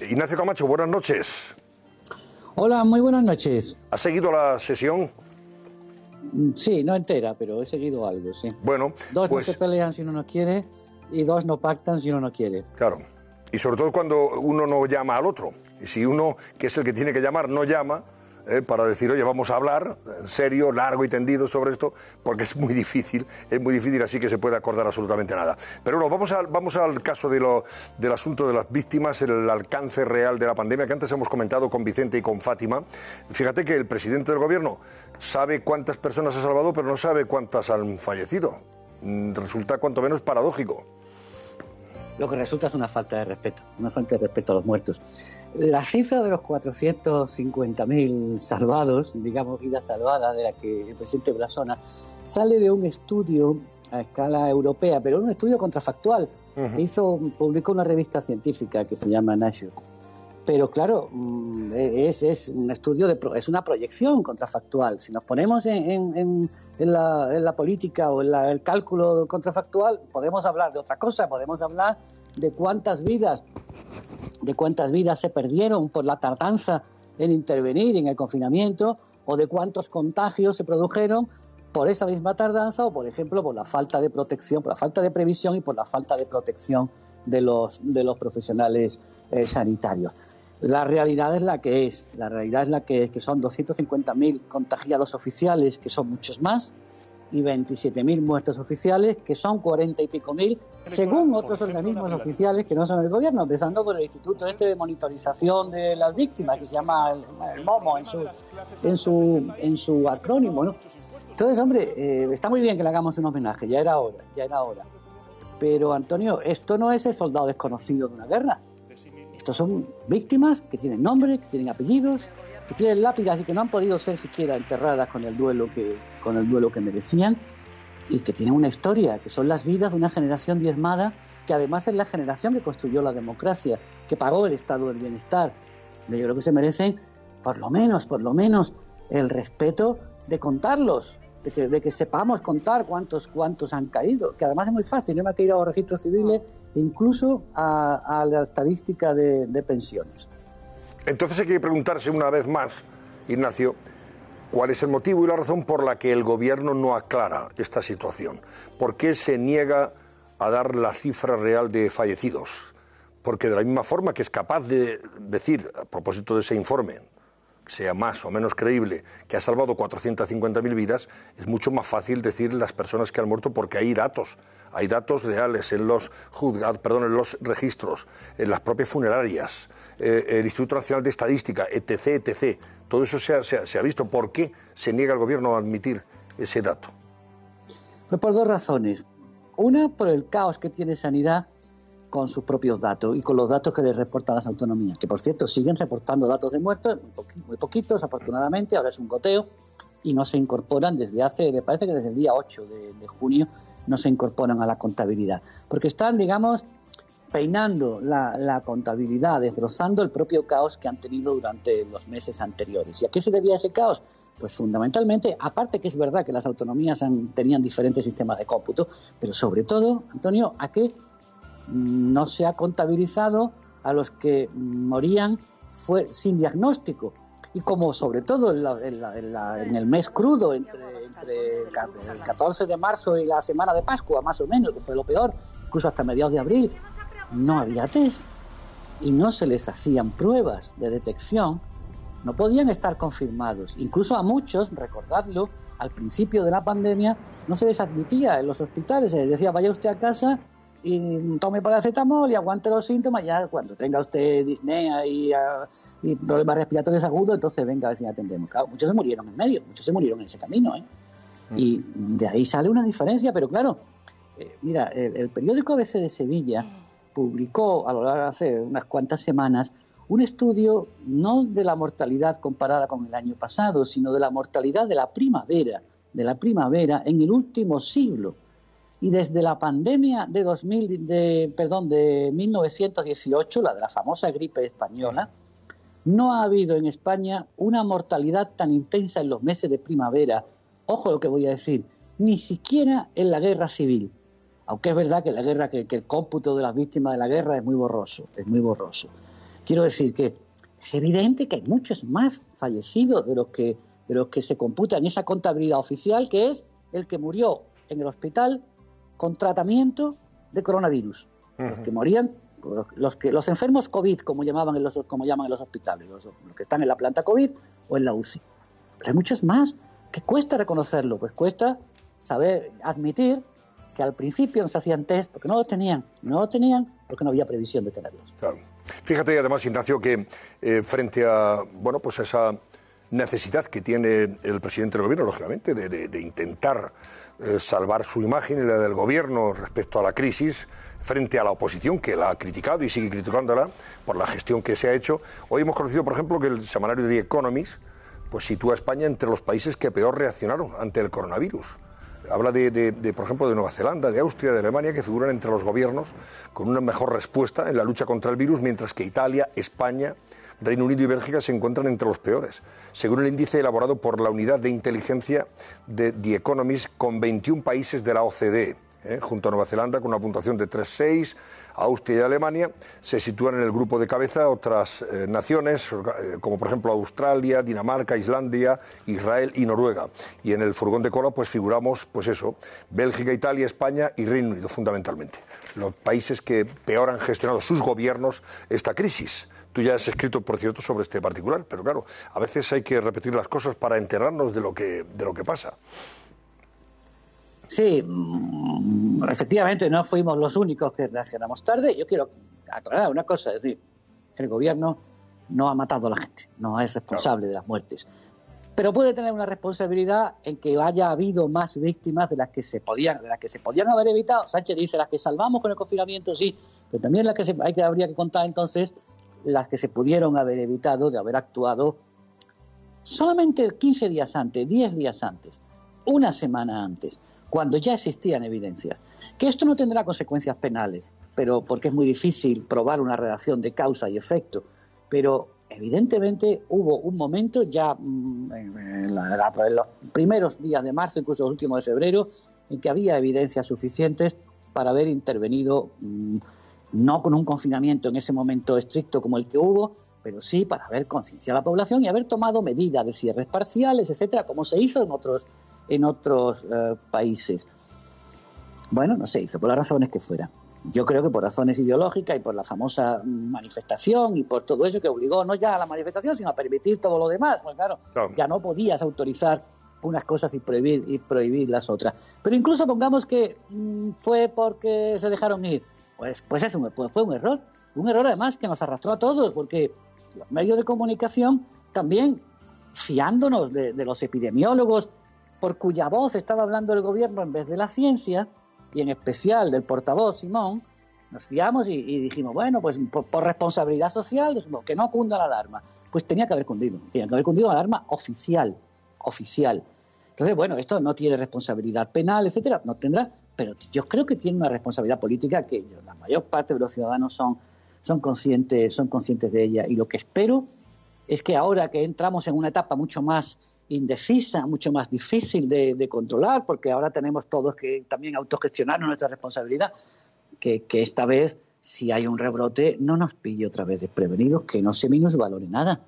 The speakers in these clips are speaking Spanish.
Ignacio Camacho, buenas noches. Hola, muy buenas noches. ¿Has seguido la sesión? Mm, sí, no entera, pero he seguido algo, sí. Bueno, dos pues... no se pelean si uno no quiere y dos no pactan si uno no quiere. Claro. Y sobre todo cuando uno no llama al otro. Y si uno, que es el que tiene que llamar, no llama, eh, para decir, oye, vamos a hablar serio, largo y tendido sobre esto, porque es muy difícil, es muy difícil así que se puede acordar absolutamente nada. Pero bueno, vamos, vamos al caso del asunto de las víctimas, el alcance real de la pandemia, que antes hemos comentado con Vicente y con Fátima. Fíjate que el presidente del gobierno sabe cuántas personas ha salvado, pero no sabe cuántas han fallecido. Mm, resulta cuanto menos paradójico lo que resulta es una falta de respeto, una falta de respeto a los muertos. La cifra de los 450.000 salvados, digamos vidas salvadas, de la que el presidente Blasona, sale de un estudio a escala europea, pero un estudio contrafactual. Hizo, publicó una revista científica que se llama Nature. Pero claro, mm, es, es un estudio, de, es una proyección contrafactual. Si nos ponemos en, en, en, la, política o en el cálculo contrafactual, podemos hablar de otra cosa, podemos hablar de cuántas vidas, de cuántas vidas se perdieron por la tardanza en intervenir en el confinamiento o de cuántos contagios se produjeron por esa misma tardanza o, por ejemplo, por la falta de protección, por la falta de previsión y por la falta de protección de los, de profesionales eh, sanitarios. La realidad es la que es. La realidad es la que es, que son 250.000 contagiados oficiales, que son muchos más, y 27.000 muertos oficiales, que son 40 y pico mil, según otros organismos oficiales que no son el gobierno, empezando por el Instituto este de Monitorización de las Víctimas, que se llama el, MOMO en su, en su, en su acrónimo. ¿no? Entonces, hombre, eh, está muy bien que le hagamos un homenaje, ya era hora, ya era hora. Pero, Antonio, esto no es el soldado desconocido de una guerra. Estos son víctimas que tienen nombre, que tienen apellidos, que tienen lápidas y que no han podido ser siquiera enterradas con el duelo que, con el duelo que merecían y que tienen una historia, que son las vidas de una generación diezmada, que además es la generación que construyó la democracia, que pagó el estado del bienestar. Yo creo que se merecen, por lo menos, por lo menos, el respeto de contarlos, de que, de que sepamos contar cuántos, cuántos han caído, que además es muy fácil, no me ha caído a los registros civiles incluso a, la estadística de, pensiones. Entonces hay que preguntarse una vez más, Ignacio, ¿cuál es el motivo y la razón por la que el gobierno no aclara esta situación? ¿Por qué se niega a dar la cifra real de fallecidos? Porque de la misma forma que es capaz de decir, a propósito de ese informe, sea más o menos creíble, que ha salvado 450.000 vidas, es mucho más fácil decir las personas que han muerto porque hay datos, hay datos reales en los perdón, en los registros, en las propias funerarias, eh, el Instituto Nacional de Estadística, etc., etc. Todo eso se ha, se ha visto. ¿Por qué se niega el gobierno a admitir ese dato? Pues por dos razones. Una, por el caos que tiene Sanidad con sus propios datos y con los datos que les reportan las autonomías, que por cierto siguen reportando datos de muertos, muy, poquitos afortunadamente, ahora es un goteo, y no se incorporan desde hace, me parece que desde el día 8 de, junio, no se incorporan a la contabilidad, porque están, digamos, peinando la, contabilidad, desbrozando el propio caos que han tenido durante los meses anteriores. ¿Y a qué se debía ese caos? Pues fundamentalmente, aparte que es verdad que las autonomías tenían diferentes sistemas de cómputo, pero sobre todo, Antonio, a qué no se ha contabilizado a los que morían fue sin diagnóstico. Y como sobre todo en, el mes crudo, entre, el 14 de marzo y la semana de Pascua, más o menos, que fue lo peor, incluso hasta mediados de abril, no había test y no se les hacían pruebas de detección, no podían estar confirmados. Incluso a muchos, recordadlo, al principio de la pandemia no se les admitía en los hospitales, se les decía vaya usted a casa y tome paracetamol y aguante los síntomas, ya cuando tenga usted disnea y, ah, problemas respiratorios agudos, entonces venga a ver si atendemos. Claro, muchos se murieron en medio, muchos se murieron en ese camino, ¿eh? Mm. Y de ahí sale una diferencia, pero claro, eh, mira, el, periódico ABC de Sevilla publicó a lo largo de hace unas cuantas semanas un estudio no de la mortalidad comparada con el año pasado, sino de la mortalidad de la primavera, de la primavera en el último siglo y desde la pandemia de, 2000, de, perdón, de 1918, la de la famosa gripe española, no ha habido en España una mortalidad tan intensa en los meses de primavera, ojo lo que voy a decir, ni siquiera en la guerra civil. Aunque es verdad que la guerra, que, el cómputo de las víctimas de la guerra es muy borroso, es muy borroso. Quiero decir que es evidente que hay muchos más fallecidos de los que, de los que se computa en esa contabilidad oficial, que es el que murió en el hospital con tratamiento de coronavirus. Los que morían, los, que, los enfermos COVID, como, llamaban en los, como llaman en los hospitales, los, que están en la planta COVID o en la UCI. Pero hay muchos más que cuesta reconocerlo, pues cuesta saber, admitir que al principio no se hacían test porque no los tenían, no los tenían porque no había previsión de tenerlos. Claro. Fíjate además, Ignacio, que eh, frente a bueno, pues esa necesidad que tiene el presidente del gobierno, lógicamente, de, intentar eh, salvar su imagen y la del gobierno respecto a la crisis, frente a la oposición que la ha criticado y sigue criticándola por la gestión que se ha hecho. Hoy hemos conocido, por ejemplo, que el semanario The Economist pues sitúa a España entre los países que peor reaccionaron ante el coronavirus. Habla de, por ejemplo, de Nueva Zelanda, de Austria, de Alemania, que figuran entre los gobiernos con una mejor respuesta en la lucha contra el virus, mientras que Italia, España, Reino Unido y Bélgica se encuentran entre los peores. Según el índice elaborado por la Unidad de Inteligencia de The Economist, con 21 países de la OCDE, ¿eh? junto a Nueva Zelanda con una puntuación de 3,6, Austria y Alemania, se sitúan en el grupo de cabeza otras eh, naciones, eh, como por ejemplo Australia, Dinamarca, Islandia, Israel y Noruega. Y en el furgón de cola pues figuramos, pues eso, Bélgica, Italia, España y Reino Unido fundamentalmente. Los países que peor han gestionado sus gobiernos esta crisis. Tú ya has escrito, por cierto, sobre este particular, pero claro, a veces hay que repetir las cosas para enterarnos de lo que, de lo que pasa. Sí, mm, efectivamente no fuimos los únicos que reaccionamos tarde. Yo quiero aclarar una cosa, es decir, el gobierno no ha matado a la gente, no es responsable de las muertes. Pero puede tener una responsabilidad en que haya habido más víctimas de las que se podían, de las que se podían haber evitado. Sánchez dice las que salvamos con el confinamiento, sí, pero también las que se, hay que habría que contar entonces las que se pudieron haber evitado de haber actuado solamente 15 días antes, 10 días antes, una semana antes cuando ya existían evidencias. Que esto no tendrá consecuencias penales, pero porque es muy difícil probar una relación de causa y efecto, pero evidentemente hubo un momento ya mm, en, los primeros días de marzo, incluso los últimos de febrero, en que había evidencias suficientes para haber intervenido, mm, no con un confinamiento en ese momento estricto como el que hubo, pero sí para haber concienciado a la población y haber tomado medidas de cierres parciales, etcétera, como se hizo en otros en otros eh, países. Bueno, no se hizo, por las razones que fueran. Yo creo que por razones ideológicas y por la famosa manifestación y por todo eso que obligó no ya a la manifestación, sino a permitir todo lo demás. Pues claro, ya no podías autorizar unas cosas y prohibir, y prohibir las otras. Pero incluso pongamos que mm, fue porque se dejaron ir. Pues, pues, eso, pues fue un error. Un error además que nos arrastró a todos, porque los medios de comunicación también, fiándonos de los epidemiólogos por cuya voz estaba hablando el gobierno en vez de la ciencia, y en especial del portavoz Simón, nos fiamos y, dijimos, bueno, pues por, responsabilidad social, dijimos que no cunda la alarma. Pues tenía que haber cundido, tenía que haber cundido la alarma oficial, oficial. Entonces, bueno, esto no tiene responsabilidad penal, etcétera, no tendrá, pero yo creo que tiene una responsabilidad política que la mayor parte de los ciudadanos son, son, conscientes, son conscientes de ella. Y lo que espero es que ahora que entramos en una etapa mucho más indecisa, mucho más difícil de, controlar, porque ahora tenemos todos que también autogestionar nuestra responsabilidad, que, esta vez, si hay un rebrote, no nos pille otra vez desprevenidos, que no se valore nada,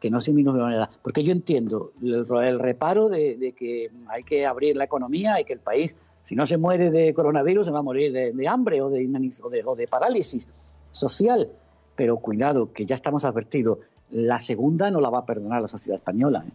que no se valore nada. Porque yo entiendo el, reparo de, que hay que abrir la economía y que el país, si no se muere de coronavirus, se va a morir de, hambre o de, o de parálisis social. Pero cuidado, que ya estamos advertidos, la segunda no la va a perdonar la sociedad española. ¿eh?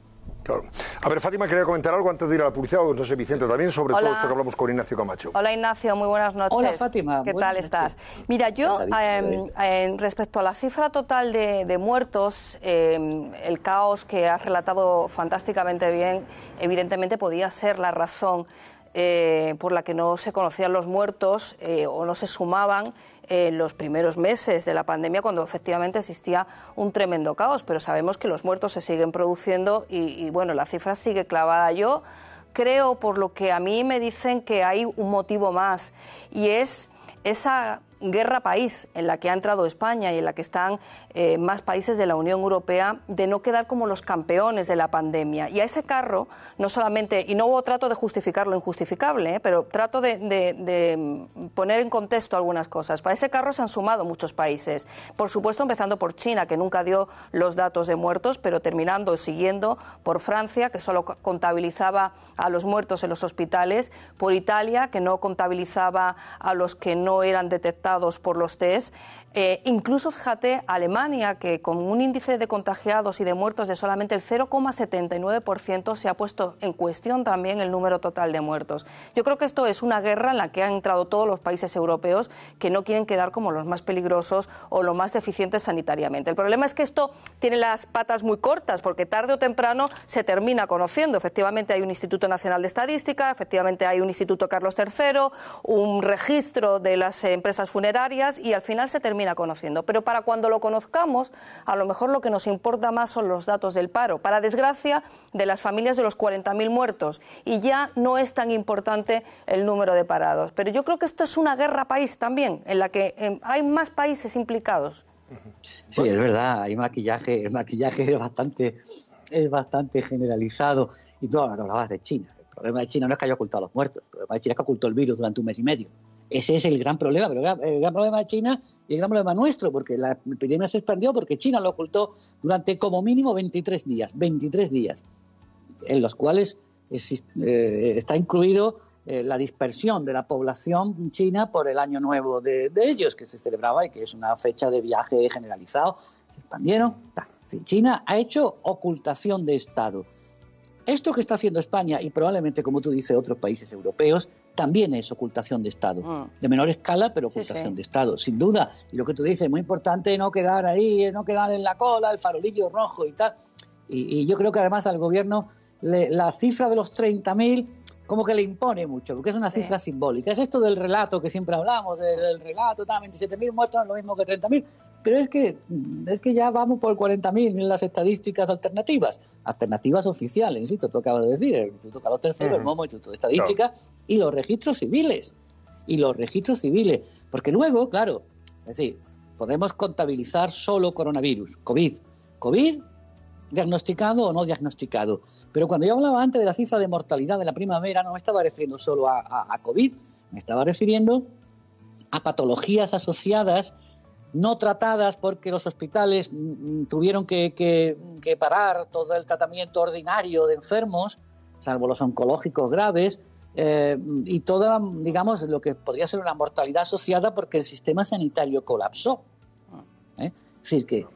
A ver, Fátima, quería comentar algo antes de ir a la publicidad, o no sé, Vicente, también sobre todo esto que hablamos con Ignacio Camacho. Hola, Ignacio, muy buenas noches. Hola, Fátima. ¿Qué tal estás? Mira, yo, em, respecto a la cifra total de, muertos, em, el caos que has relatado fantásticamente bien, evidentemente podía ser la razón eh, por la que no se conocían los muertos eh, o no se sumaban en los primeros meses de la pandemia cuando efectivamente existía un tremendo caos, pero sabemos que los muertos se siguen produciendo y, bueno, la cifra sigue clavada. Yo creo, por lo que a mí me dicen, que hay un motivo más y es esa guerra país en la que ha entrado España y en la que están eh, más países de la Unión Europea de no quedar como los campeones de la pandemia. Y a ese carro, no solamente, y no trato de justificar lo injustificable, eh, pero trato de, poner en contexto algunas cosas. Para ese carro se han sumado muchos países. Por supuesto, empezando por China, que nunca dio los datos de muertos, pero terminando siguiendo por Francia, que solo contabilizaba a los muertos en los hospitales, por Italia, que no contabilizaba a los que no eran detectados por los test. Eh, incluso, fíjate, Alemania, que con un índice de contagiados y de muertos de solamente el 0,79%, se ha puesto en cuestión también el número total de muertos. Yo creo que esto es una guerra en la que han entrado todos los países europeos que no quieren quedar como los más peligrosos o los más deficientes sanitariamente. El problema es que esto tiene las patas muy cortas, porque tarde o temprano se termina conociendo. Efectivamente, hay un Instituto Nacional de Estadística, efectivamente, hay un Instituto Carlos III, un registro de las empresas funerarias y al final se termina conociendo. Pero para cuando lo conozcamos, a lo mejor lo que nos importa más son los datos del paro, para desgracia de las familias de los 40.000 muertos. Y ya no es tan importante el número de parados. Pero yo creo que esto es una guerra país también, en la que em, hay más países implicados. Sí, es verdad, hay maquillaje, el maquillaje es bastante, es bastante generalizado. Y tú hablabas de China. El problema de China no es que haya ocultado a los muertos, el problema de China es que ocultó el virus durante un mes y medio. Ese es el gran problema, pero el gran, problema de China y el gran problema nuestro, porque la epidemia se expandió porque China lo ocultó durante como mínimo 23 días, 23 días, en los cuales eh, está incluido eh, la dispersión de la población china por el año nuevo de, ellos, que se celebraba y que es una fecha de viaje generalizado. Se expandieron. China ha hecho ocultación de Estado. Esto que está haciendo España y probablemente, como tú dices, otros países europeos, también es ocultación de Estado. Ah. De menor escala, pero ocultación de Estado, sin duda. Y lo que tú dices, muy importante no quedar ahí, no quedar en la cola, el farolillo rojo y tal. Y, yo creo que además al gobierno la cifra de los 30.000 como que le impone mucho, porque es una cifra simbólica. Es esto del relato que siempre hablamos, del, relato, 27.000 muestran lo mismo que 30.000. Pero es que, es que ya vamos por 40.000 en las estadísticas alternativas, alternativas oficiales, insisto, tú acabas de decir, el Instituto Carlos III, el MOMO, Instituto de Estadística, y los registros civiles. Y los registros civiles. Porque luego, claro, es decir, podemos contabilizar solo coronavirus, COVID. COVID diagnosticado o no diagnosticado. Pero cuando yo hablaba antes de la cifra de mortalidad de la primavera, no me estaba refiriendo solo a, a COVID, me estaba refiriendo a patologías asociadas no tratadas porque los hospitales mm, mm, tuvieron que, parar todo el tratamiento ordinario de enfermos, salvo los oncológicos graves, eh, y toda, digamos, lo que podría ser una mortalidad asociada porque el sistema sanitario colapsó. ¿eh? Es decir, que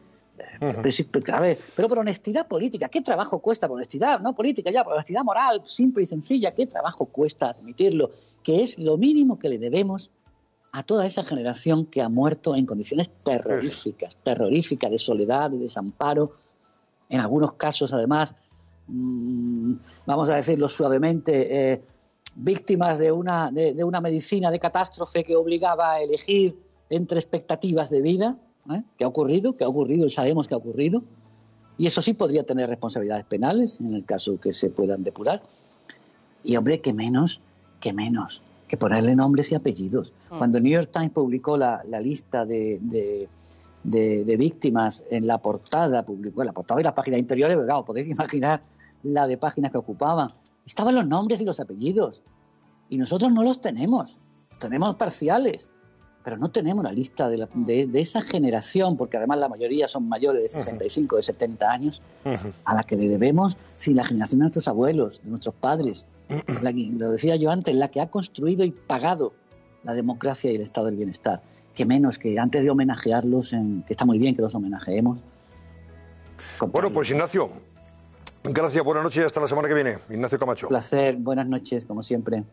pero, pero por honestidad política, ¿qué trabajo cuesta? Por honestidad, no política ya, por honestidad moral, simple y sencilla, ¿qué trabajo cuesta admitirlo? Que es lo mínimo que le debemos a toda esa generación que ha muerto en condiciones terroríficas, terroríficas, de soledad, de desamparo, en algunos casos además, mm, vamos a decirlo suavemente, eh, víctimas de una, de, una medicina de catástrofe que obligaba a elegir entre expectativas de vida, ¿eh? que ha ocurrido, que ha ocurrido y sabemos que ha ocurrido, y eso sí podría tener responsabilidades penales en el caso que se puedan depurar. Y hombre, que menos, que menos que ponerle nombres y apellidos. Mm. Cuando New York Times publicó la, lista de, de, víctimas en la portada, publicó la portada y las páginas interiores, pero podéis imaginar la de páginas que ocupaban. Estaban los nombres y los apellidos. Y nosotros no los tenemos. tenemos parciales. Pero no tenemos la lista de, de, esa generación, porque además la mayoría son mayores de 65, de 70 años, a la que le debemos, sin la generación de nuestros abuelos, de nuestros padres, lo decía yo antes, la que ha construido y pagado la democracia y el estado del bienestar. Que menos que antes de homenajearlos, en, que está muy bien que los homenajeemos. Bueno, pues Ignacio, gracias, buenas noches y hasta la semana que viene. Ignacio Camacho. Un placer, buenas noches, como siempre.